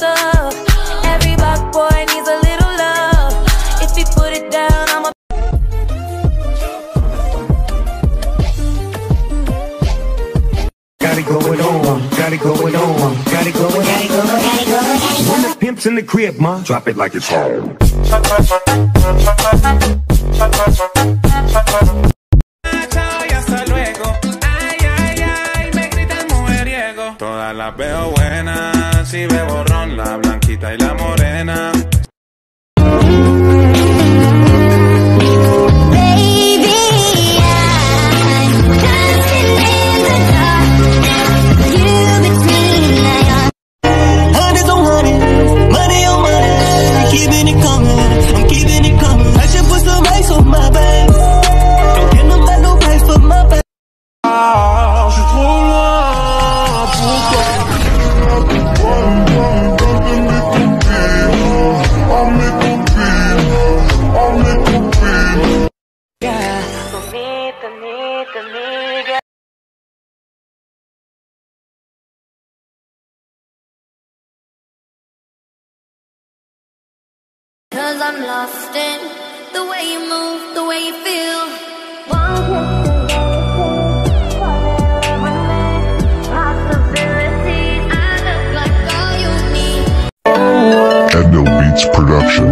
stuff. Every black boy needs a little love. If he put it down, I'ma. Got it going on, got it going on, got it going, got it going, got it going. When the pimp's in the crib, ma, drop it like it's home. veo buenas si veo quita amor Cause I'm lost in the way you move, the way you feel. One kiss Possibilities. I look like all you need. Endo Beats Production.